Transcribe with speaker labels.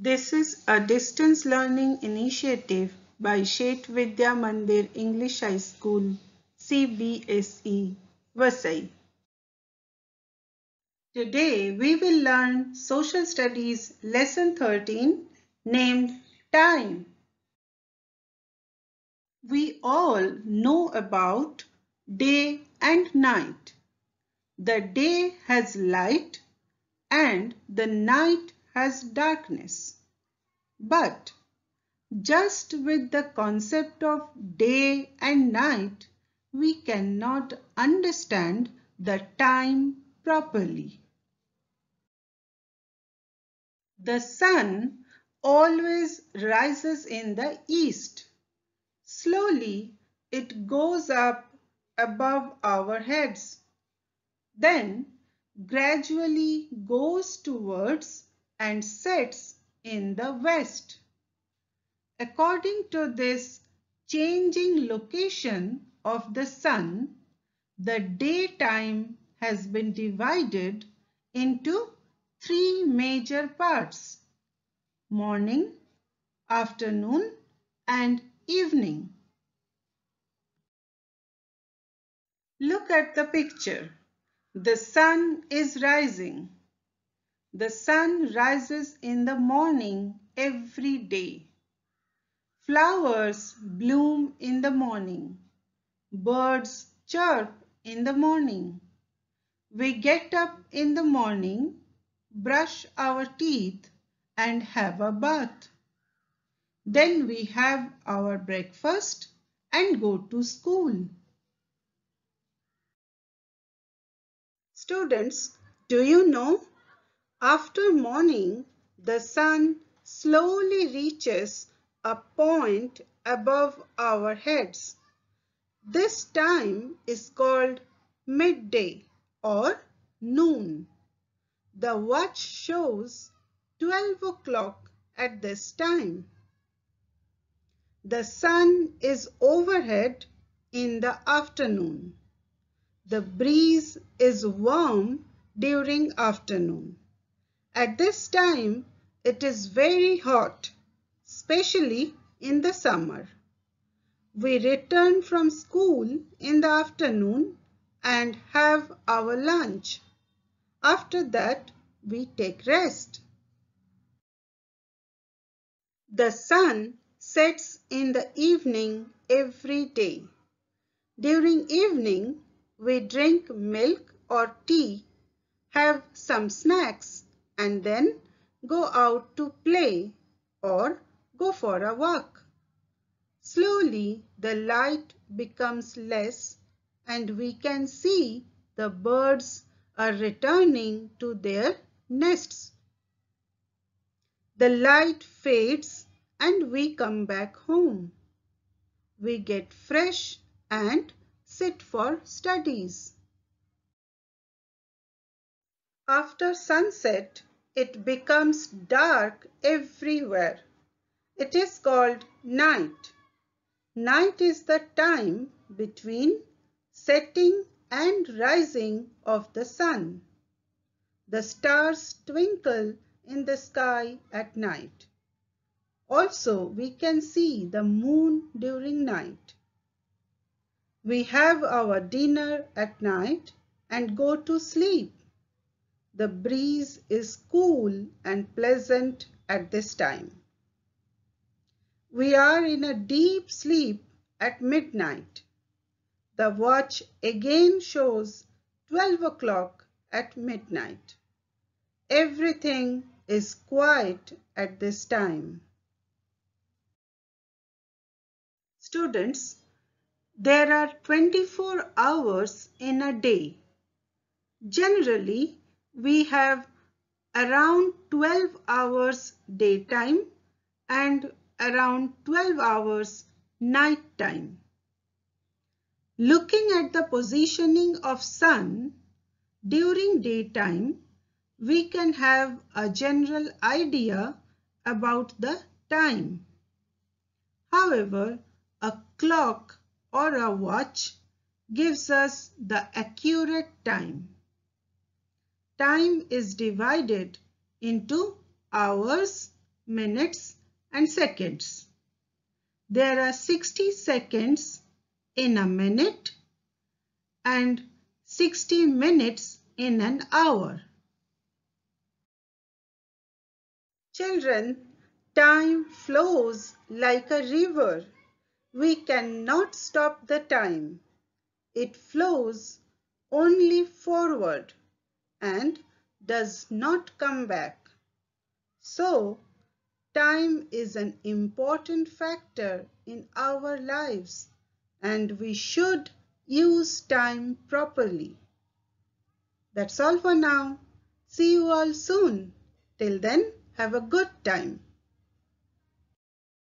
Speaker 1: This is a distance learning initiative by Shet Vidya Mandir English High School, CBSE, Vasai. Today we will learn Social Studies Lesson 13 named Time. We all know about day and night. The day has light and the night has darkness. But just with the concept of day and night, we cannot understand the time properly. The sun always rises in the east. Slowly it goes up above our heads. Then gradually goes towards and sets in the west. According to this changing location of the sun, the daytime has been divided into three major parts morning, afternoon, and evening. Look at the picture. The sun is rising. The sun rises in the morning every day. Flowers bloom in the morning. Birds chirp in the morning. We get up in the morning, brush our teeth and have a bath. Then we have our breakfast and go to school. Students, do you know after morning, the sun slowly reaches a point above our heads. This time is called midday or noon. The watch shows 12 o'clock at this time. The sun is overhead in the afternoon. The breeze is warm during afternoon. At this time, it is very hot, especially in the summer. We return from school in the afternoon and have our lunch. After that, we take rest. The sun sets in the evening every day. During evening, we drink milk or tea, have some snacks and then go out to play or go for a walk. Slowly the light becomes less and we can see the birds are returning to their nests. The light fades and we come back home. We get fresh and sit for studies. After sunset, it becomes dark everywhere. It is called night. Night is the time between setting and rising of the sun. The stars twinkle in the sky at night. Also, we can see the moon during night. We have our dinner at night and go to sleep. The breeze is cool and pleasant at this time. We are in a deep sleep at midnight. The watch again shows 12 o'clock at midnight. Everything is quiet at this time. Students, there are 24 hours in a day. Generally, we have around 12 hours daytime and around 12 hours night time. Looking at the positioning of sun during daytime, we can have a general idea about the time. However, a clock or a watch gives us the accurate time time is divided into hours, minutes and seconds. There are 60 seconds in a minute and 60 minutes in an hour. Children, time flows like a river. We cannot stop the time. It flows only forward and does not come back. So, time is an important factor in our lives and we should use time properly. That's all for now. See you all soon. Till then, have a good time.